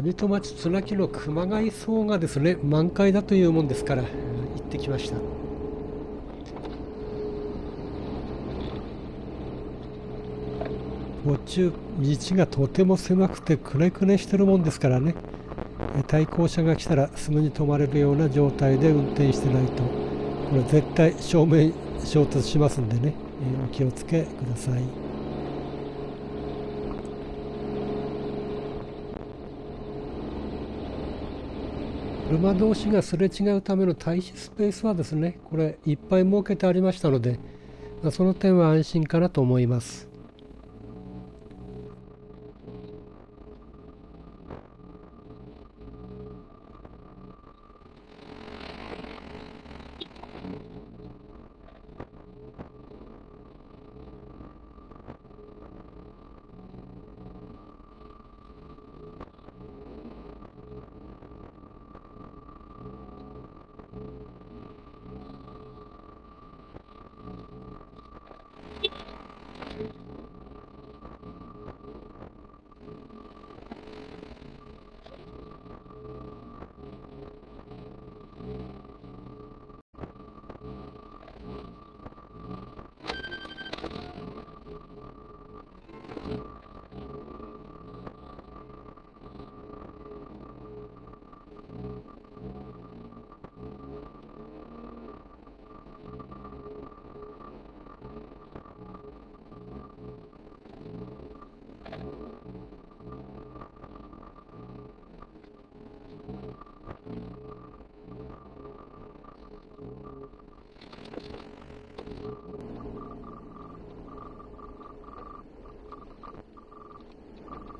上戸町綱木の熊谷荘がですね満開だというもんですから行ってきました。途中道がとても狭くてくねくねしてるもんですからね。対向車が来たらすぐに止まれるような状態で運転してないと。これ絶対正面衝突しますんでねお気をつけください。車同士がすれ違うための待避スペースはですねこれいっぱい設けてありましたのでまその点は安心かなと思います。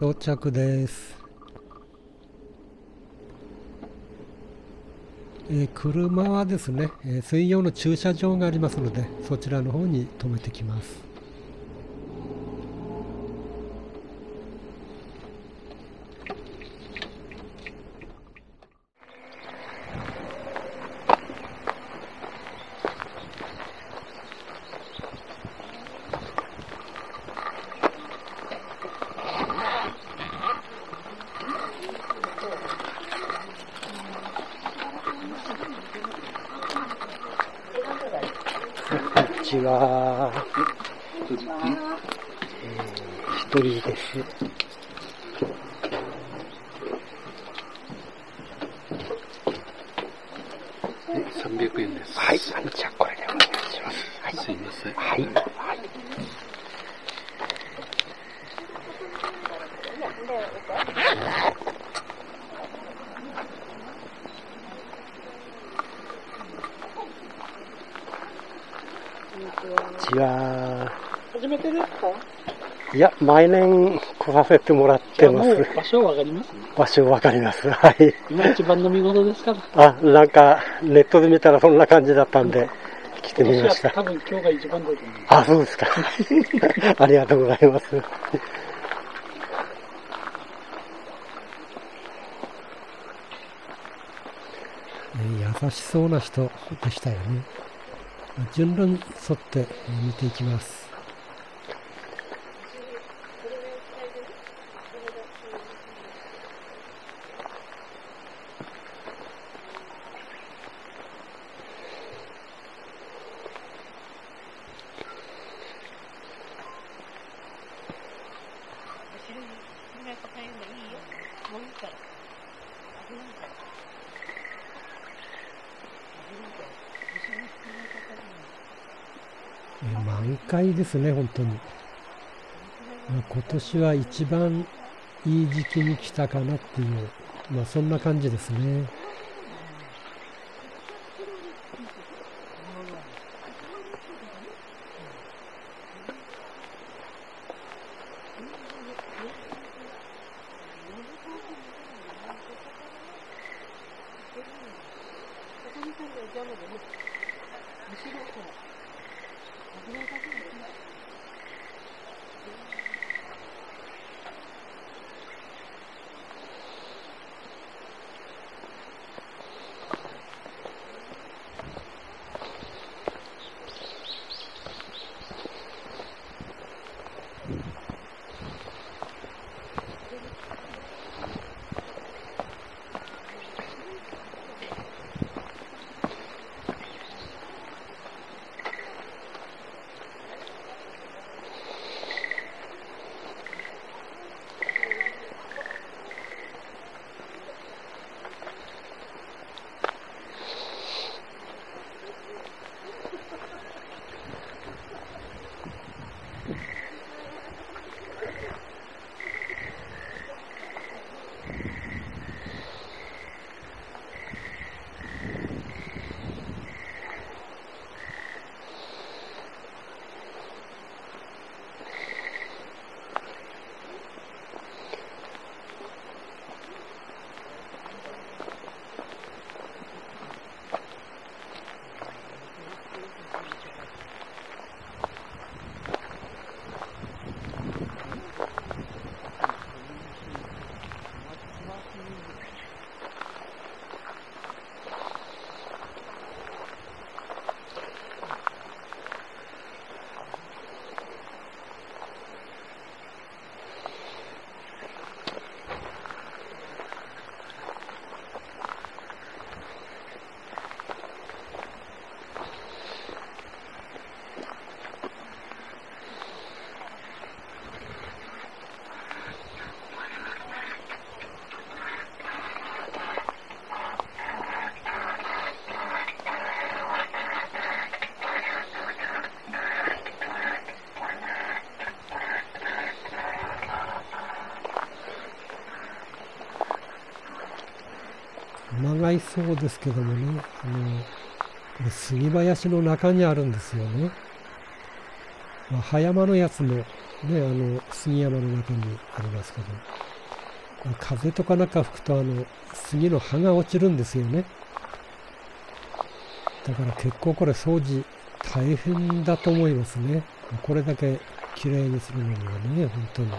到着です。えー、車はですね、えー、専用の駐車場がありますのでそちらの方に停めてきます。ちは。一人です。三百円です。はい、じゃあこれでお願いします。はい、すいません。はい。はいちは。初めてですか？いや、毎年来させてもらってます。場所わかります、ね、場所わかります。はい。今一番飲み頃ですから。あ、なんか、ネットで見たらそんな感じだったんで、来てみました。多分今日が一番だと思う。あ、そうですか。ありがとうございます。優しそうな人でしたよね。順論沿って見ていきます。満開ですね、本当に。ま今年は一番いい時期に来たかなっていう、まあそんな感じですね。いそうですけどもね、あの、これ杉林の中にあるんですよね。まあ、葉山のやつもね、あの、杉山の中にありますけど、風とかなんか吹くとあの、杉の葉が落ちるんですよね。だから結構これ掃除大変だと思いますね。これだけ綺麗にするのにはね、本当に。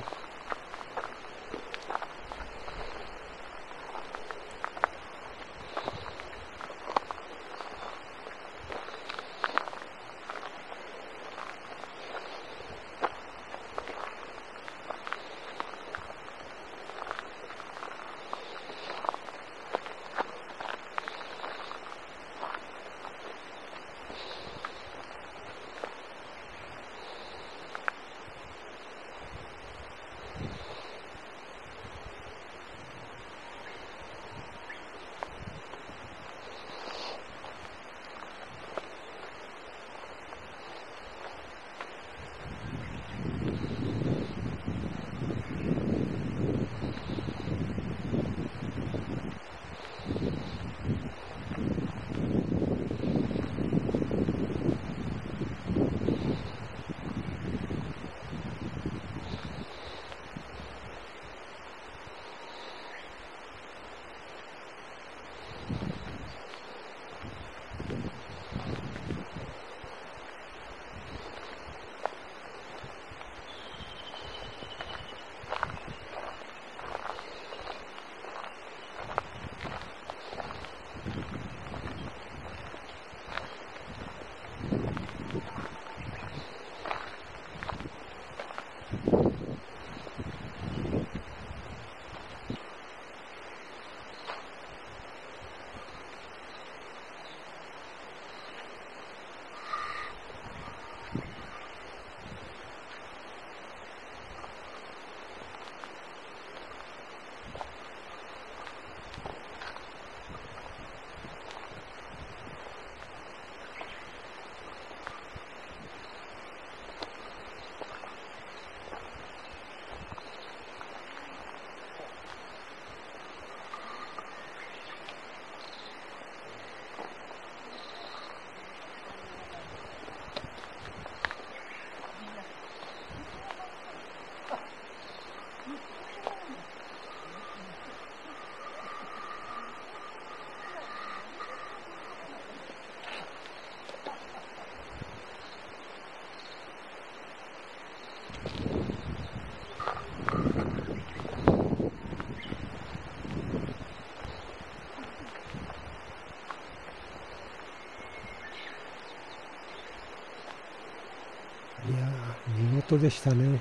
事でしたね。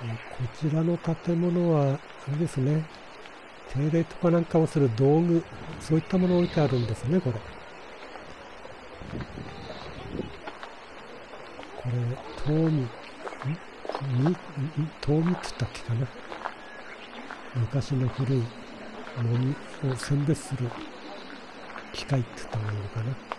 こちらの建物は、あれですね、定例とかなんかをする道具、そういったものを置いてあるんですね、これ。これ、遠見、ん？み、遠見って言ったっけかな。昔の古いもみを選別する機械って言った方がいいのかな。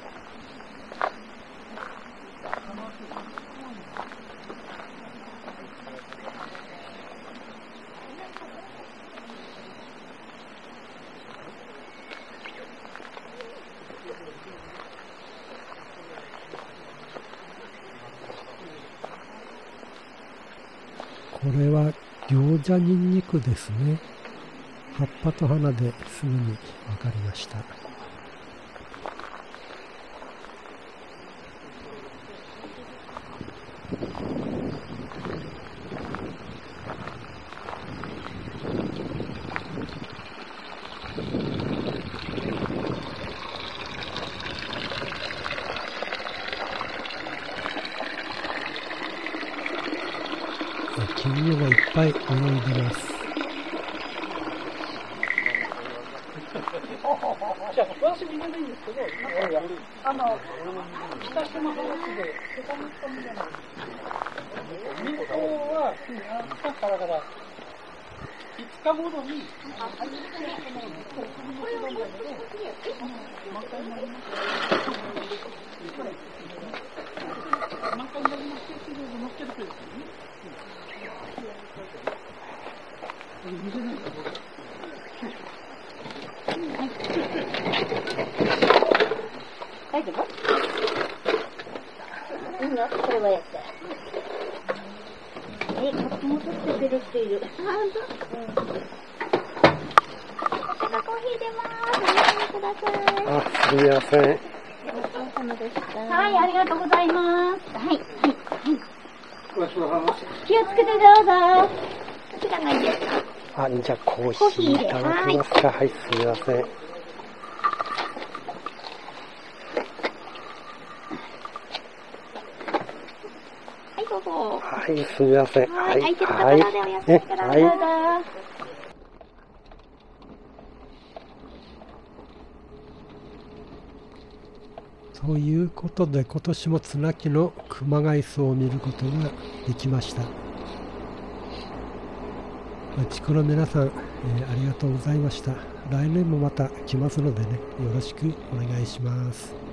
これは餃子ニンニクですね。葉っぱと花ですぐに分かりました。金魚がいっぱい泳いでます。じゃあ、私みんなでいいんですけど、あの、北島話で、セカンドみたいな。日光は、朝からから、5日ごとに、これは満開になります。満開になりますけど、乗っけるとですね。大丈夫いいのこれはやって。え、カップも取ってくれるいる。あ、ほん。とうん。コーヒー出ます。お飲みください。あ、すみません。ごちそうさまでした。はい、ありがとうございます。はい、はい、はい。気をつけてどうぞ。こちらがいいですかあじゃあコーヒーいただきますか。はい。すみません。はい、どうぞ。はいすみません。はい、空いてるところでお休みください。どうぞ。ということで今年も綱木の熊谷荘を見ることができましたちこの皆さん、えーありがとうございました。来年もまた来ますのでねよろしくお願いします。